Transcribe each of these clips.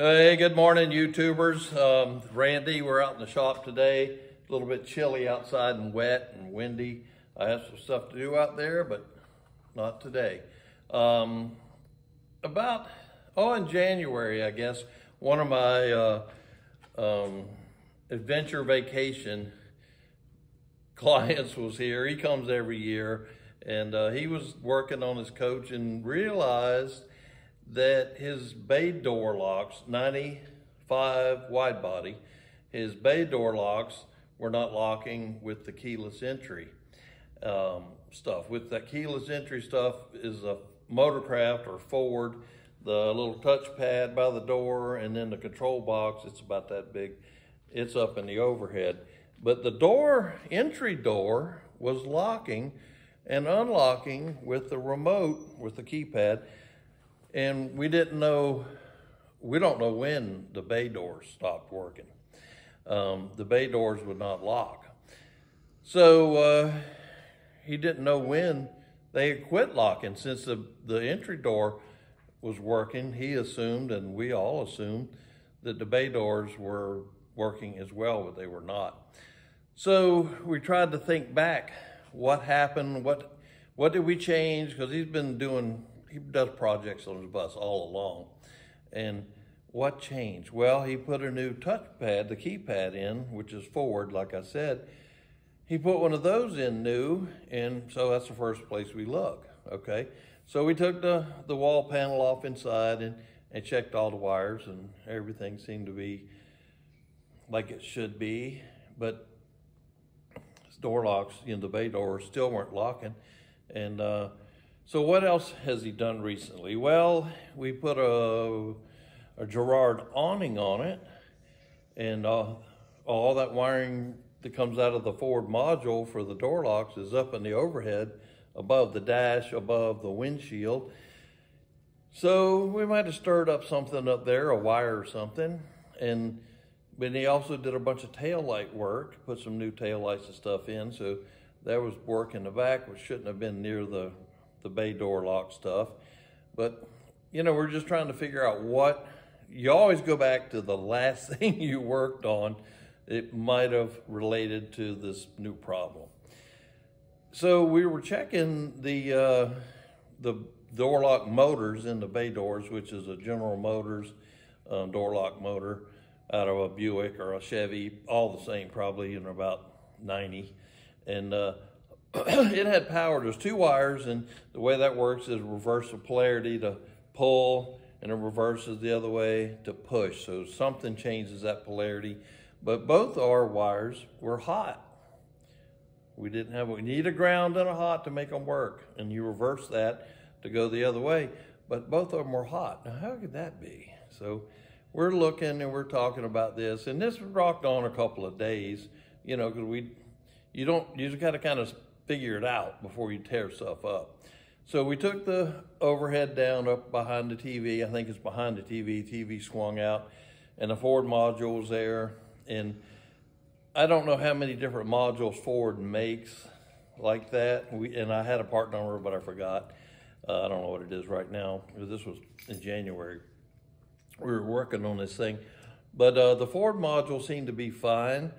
Hey, good morning, YouTubers. Um, Randy, we're out in the shop today. A little bit chilly outside and wet and windy. I have some stuff to do out there, but not today. Um, about, oh, in January, I guess, one of my uh, um, adventure vacation clients was here. He comes every year, and uh, he was working on his coach and realized that his bay door locks, 95 wide body, his bay door locks were not locking with the keyless entry um, stuff. With that keyless entry stuff is a Motorcraft or Ford, the little touchpad by the door, and then the control box, it's about that big. It's up in the overhead. But the door, entry door, was locking and unlocking with the remote, with the keypad. And we didn't know, we don't know when the bay doors stopped working. Um, the bay doors would not lock. So uh, he didn't know when they had quit locking since the, the entry door was working. He assumed, and we all assumed, that the bay doors were working as well, but they were not. So we tried to think back what happened, what what did we change? Because he's been doing he does projects on his bus all along. And what changed? Well, he put a new touchpad, the keypad in, which is Ford, like I said. He put one of those in new, and so that's the first place we look, okay? So we took the, the wall panel off inside and, and checked all the wires, and everything seemed to be like it should be, but door locks, you know, the bay doors still weren't locking. And uh, so what else has he done recently? Well, we put a, a Girard awning on it and uh, all that wiring that comes out of the Ford module for the door locks is up in the overhead above the dash, above the windshield. So we might have stirred up something up there, a wire or something. And but he also did a bunch of tail light work, put some new tail lights and stuff in. So that was work in the back, which shouldn't have been near the the bay door lock stuff. But, you know, we're just trying to figure out what, you always go back to the last thing you worked on. It might have related to this new problem. So we were checking the, uh, the door lock motors in the bay doors, which is a General Motors um, door lock motor out of a Buick or a Chevy, all the same, probably in about 90. And uh, it had power. There's two wires, and the way that works is reverse the polarity to pull, and it reverses the other way to push. So something changes that polarity. But both our wires were hot. We didn't have, we need a ground and a hot to make them work. And you reverse that to go the other way. But both of them were hot. Now, how could that be? So we're looking and we're talking about this. And this rocked on a couple of days, you know, because we, you don't, you just got to kind of figure it out before you tear stuff up. So we took the overhead down up behind the TV. I think it's behind the TV. TV swung out and the Ford module was there. And I don't know how many different modules Ford makes like that. We, and I had a part number, but I forgot. Uh, I don't know what it is right now. This was in January. We were working on this thing. But uh, the Ford module seemed to be fine.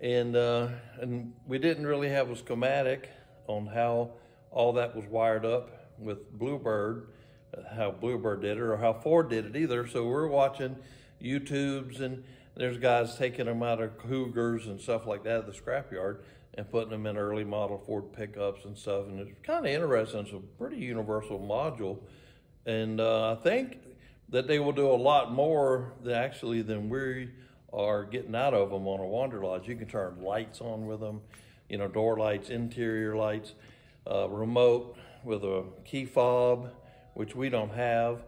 And, uh, and we didn't really have a schematic on how all that was wired up with Bluebird, how Bluebird did it or how Ford did it either. So we're watching YouTubes and there's guys taking them out of Cougars and stuff like that at the scrapyard and putting them in early model Ford pickups and stuff. And it's kind of interesting. It's a pretty universal module. And uh, I think that they will do a lot more actually than we are getting out of them on a Wanderlodge. You can turn lights on with them, you know, door lights, interior lights, uh, remote with a key fob, which we don't have.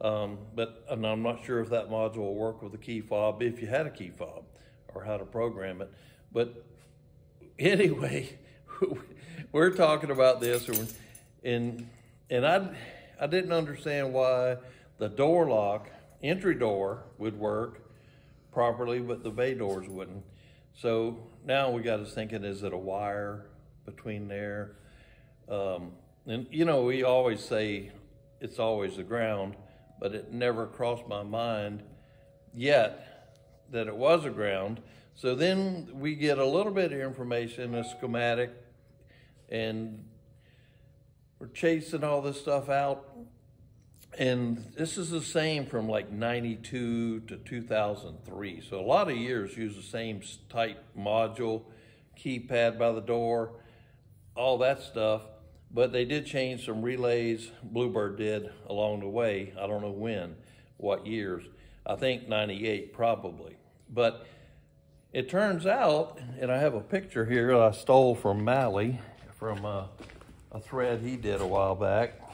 Um, but and I'm not sure if that module will work with a key fob if you had a key fob or how to program it. But anyway, we're talking about this and and I I didn't understand why the door lock entry door would work properly, but the bay doors wouldn't. So now we got us thinking, is it a wire between there? Um, and you know, we always say it's always the ground, but it never crossed my mind yet that it was a ground. So then we get a little bit of information, a schematic, and we're chasing all this stuff out. And this is the same from like 92 to 2003. So a lot of years use the same type module, keypad by the door, all that stuff. But they did change some relays, Bluebird did along the way. I don't know when, what years. I think 98 probably. But it turns out, and I have a picture here that I stole from Mally from a, uh, a thread he did a while back.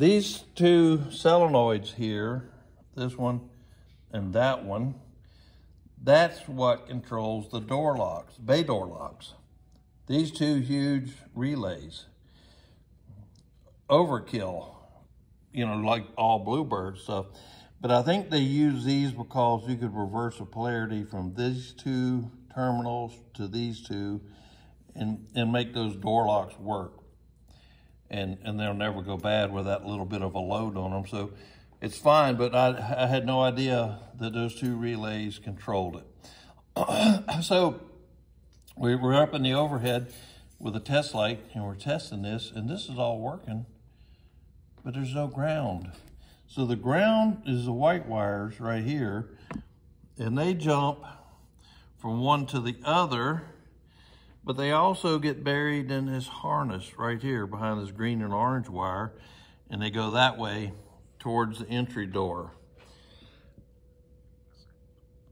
These two solenoids here, this one and that one, that's what controls the door locks, bay door locks. These two huge relays. Overkill, you know, like all Bluebird stuff. But I think they use these because you could reverse the polarity from these two terminals to these two and, and make those door locks work. And, and they'll never go bad with that little bit of a load on them. So it's fine, but I, I had no idea that those two relays controlled it. so we were up in the overhead with a test light and we're testing this and this is all working, but there's no ground. So the ground is the white wires right here and they jump from one to the other, but they also get buried in this harness right here behind this green and orange wire and they go that way towards the entry door.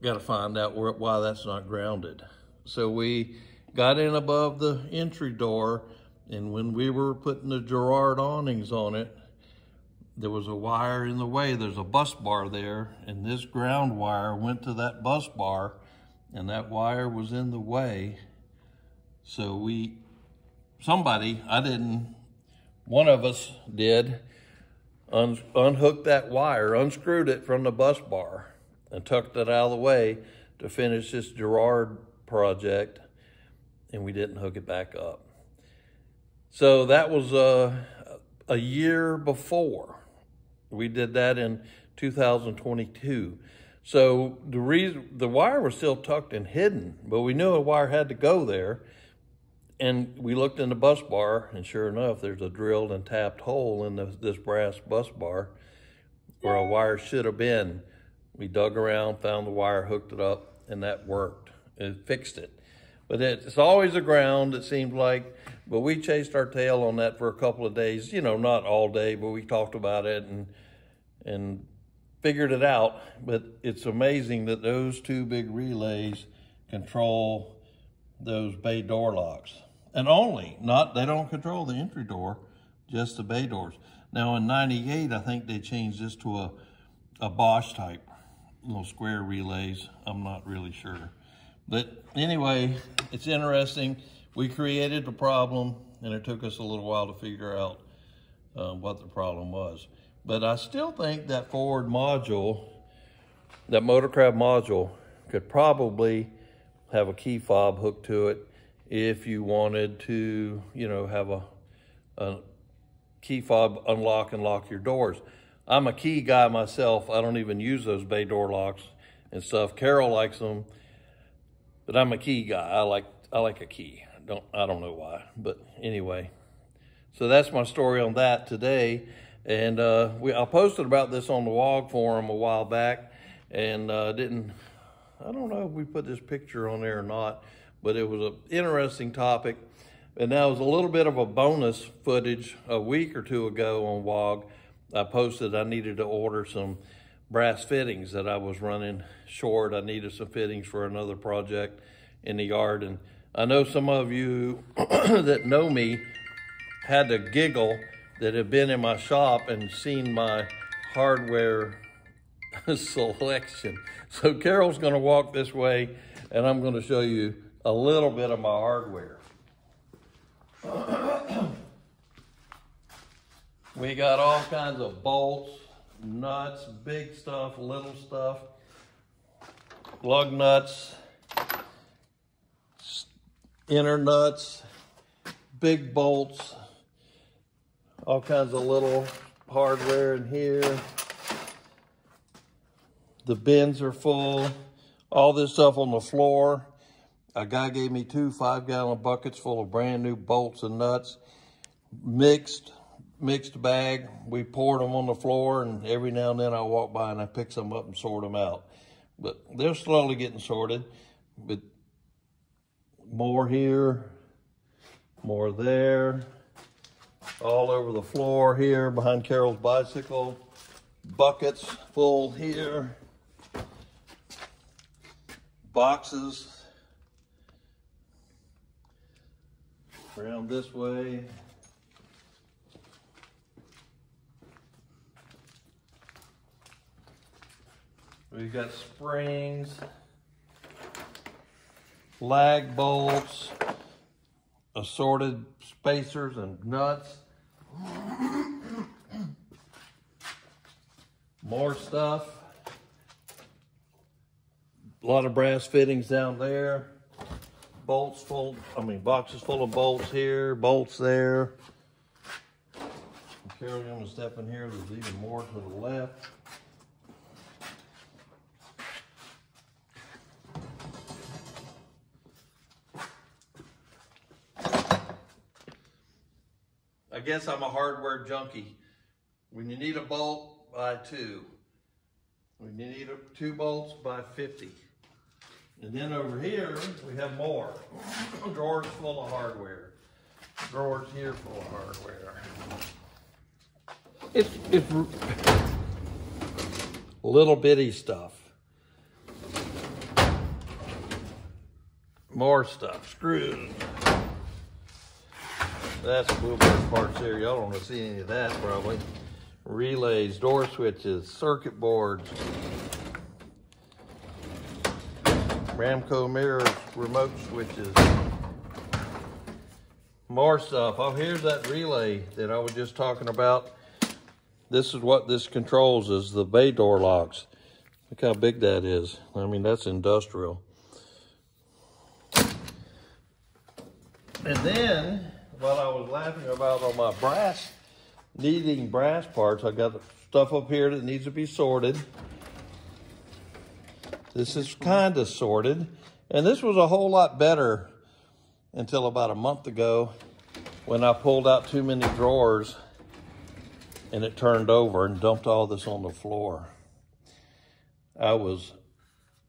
Got to find out where, why that's not grounded. So we got in above the entry door, and when we were putting the Girard awnings on it, there was a wire in the way. There's a bus bar there, and this ground wire went to that bus bar, and that wire was in the way. So we, somebody, I didn't, one of us did, un unhooked that wire, unscrewed it from the bus bar, and tucked it out of the way to finish this Girard project, and we didn't hook it back up. So that was uh, a year before. We did that in 2022. So the reason the wire was still tucked and hidden, but we knew a wire had to go there. And we looked in the bus bar, and sure enough, there's a drilled and tapped hole in the, this brass bus bar where a wire should have been. We dug around, found the wire, hooked it up, and that worked. It fixed it. But it's always a ground, it seems like. But we chased our tail on that for a couple of days. You know, not all day, but we talked about it and and figured it out. But it's amazing that those two big relays control those bay door locks and only, not, they don't control the entry door, just the bay doors. Now in 98, I think they changed this to a, a Bosch type, little square relays. I'm not really sure. But anyway, it's interesting. We created the problem and it took us a little while to figure out uh, what the problem was. But I still think that Ford module, that Motorcraft module, could probably have a key fob hooked to it if you wanted to, you know, have a, a key fob unlock and lock your doors. I'm a key guy myself. I don't even use those bay door locks and stuff. Carol likes them, but I'm a key guy. I like I like a key. Don't I don't know why, but anyway. So that's my story on that today. And uh, we I posted about this on the WOG forum a while back, and uh, didn't I don't know if we put this picture on there or not but it was an interesting topic. And that was a little bit of a bonus footage a week or two ago on WOG. I posted I needed to order some brass fittings that I was running short. I needed some fittings for another project in the yard. And I know some of you that know me had to giggle that have been in my shop and seen my hardware selection. So Carol's gonna walk this way and I'm gonna show you a little bit of my hardware. we got all kinds of bolts, nuts, big stuff, little stuff, lug nuts, inner nuts, big bolts, all kinds of little hardware in here. The bins are full. All this stuff on the floor. A guy gave me two five gallon buckets full of brand new bolts and nuts. Mixed, mixed bag. We poured them on the floor and every now and then I walk by and I pick some up and sort them out. But they're slowly getting sorted. But more here, more there, all over the floor here behind Carol's bicycle. Buckets full here. Boxes around this way. We've got springs, lag bolts, assorted spacers and nuts. More stuff. A lot of brass fittings down there. Bolts full, I mean boxes full of bolts here, bolts there. Carol, gonna step in here, there's even more to the left. I guess I'm a hardware junkie. When you need a bolt, buy two. When you need a, two bolts, buy 50. And then over here, we have more. Drawers full of hardware. Drawers here full of hardware. It's, it's little bitty stuff. More stuff, screws. That's Bluebird parts there. Y'all don't want to see any of that probably. Relays, door switches, circuit boards, Ramco mirrors, remote switches. More stuff. Oh, here's that relay that I was just talking about. This is what this controls is the bay door locks. Look how big that is. I mean, that's industrial. And then while I was laughing about all my brass, needing brass parts, I got stuff up here that needs to be sorted. This is kind of sorted. And this was a whole lot better until about a month ago when I pulled out too many drawers and it turned over and dumped all this on the floor. I was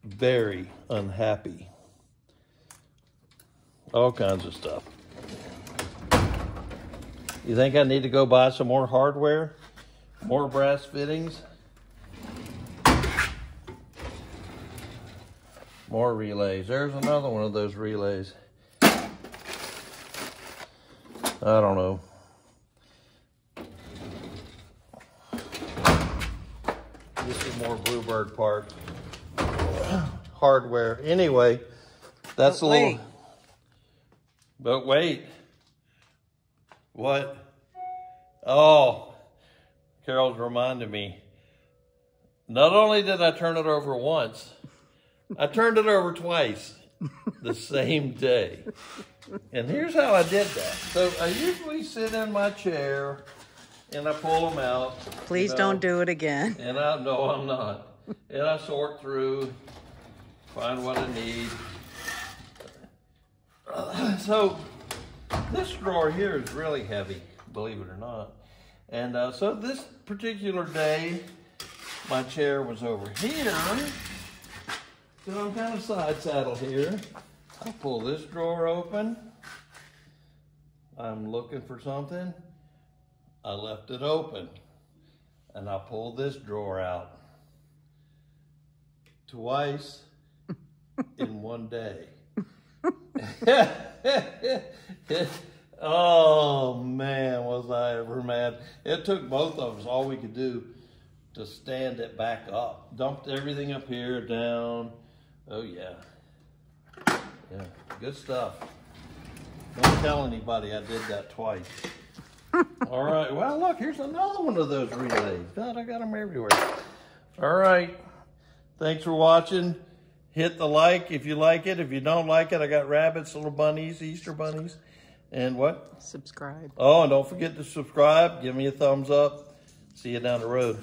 very unhappy. All kinds of stuff. You think I need to go buy some more hardware? More brass fittings? More relays. There's another one of those relays. I don't know. This is more Bluebird parts. Hardware. Anyway, that's but a little... But wait. What? Oh, Carol's reminded me. Not only did I turn it over once, I turned it over twice the same day. And here's how I did that. So I usually sit in my chair and I pull them out. Please you know, don't do it again. And I know I'm not. And I sort through, find what I need. So this drawer here is really heavy, believe it or not. And uh, so this particular day, my chair was over here. So I'm kind of side saddled here. I pull this drawer open. I'm looking for something. I left it open. And I pull this drawer out. Twice in one day. oh man, was I ever mad. It took both of us, all we could do to stand it back up. Dumped everything up here, down. Oh yeah. Yeah, good stuff. Don't tell anybody I did that twice. all right, well look, here's another one of those relays. God, I got them everywhere. All right, thanks for watching hit the like if you like it. If you don't like it, I got rabbits, little bunnies, Easter bunnies. And what? Subscribe. Oh, and don't forget to subscribe. Give me a thumbs up. See you down the road.